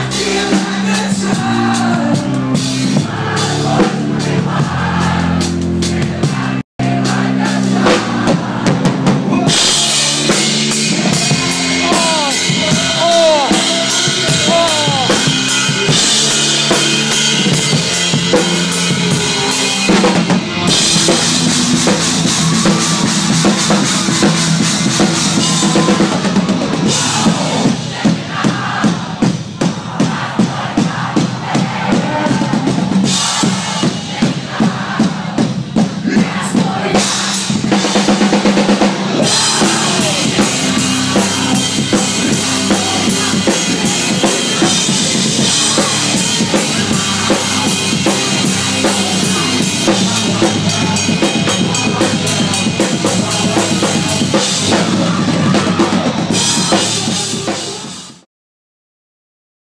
I feel like a child Thank you.